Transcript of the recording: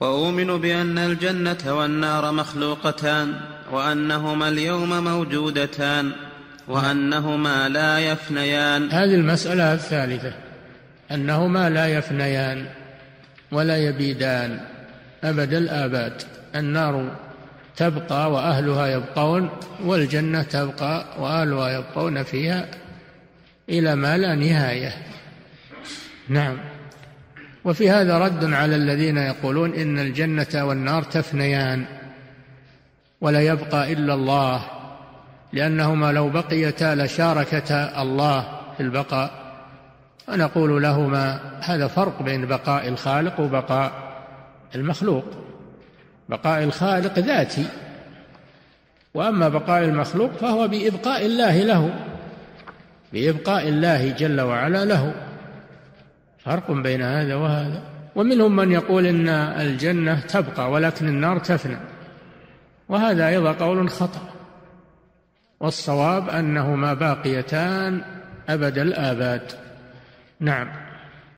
وأؤمن بأن الجنة والنار مخلوقتان وأنهما اليوم موجودتان وأنهما لا يفنيان. هذه المسألة الثالثة. أنهما لا يفنيان ولا يبيدان. أبد الآباد. النار تبقى وأهلها يبقون والجنة تبقى وأهلها يبقون فيها إلى ما لا نهاية. نعم. وفي هذا رد على الذين يقولون إن الجنة والنار تفنيان ولا يبقى إلا الله لأنهما لو بقيتا لشاركتا الله في البقاء. فنقول لهما هذا فرق بين بقاء الخالق وبقاء المخلوق. بقاء الخالق ذاتي وأما بقاء المخلوق فهو بإبقاء الله له بإبقاء الله جل وعلا له. فرق بين هذا وهذا. ومنهم من يقول إن الجنة تبقى ولكن النار تفنى. وهذا أيضا قول خطأ. والصواب أنهما باقيتان أبد الآباد. نعم.